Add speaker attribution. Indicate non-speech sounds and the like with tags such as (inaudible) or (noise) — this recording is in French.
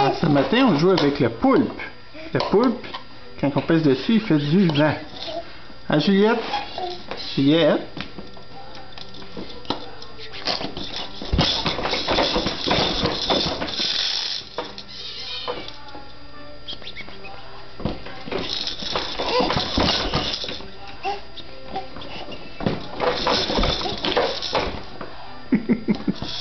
Speaker 1: Ah, ce matin, on joue avec le poulpe. Le poulpe, quand on pèse dessus, il fait du vent. Hein, Juliette? Juliette? (laughs)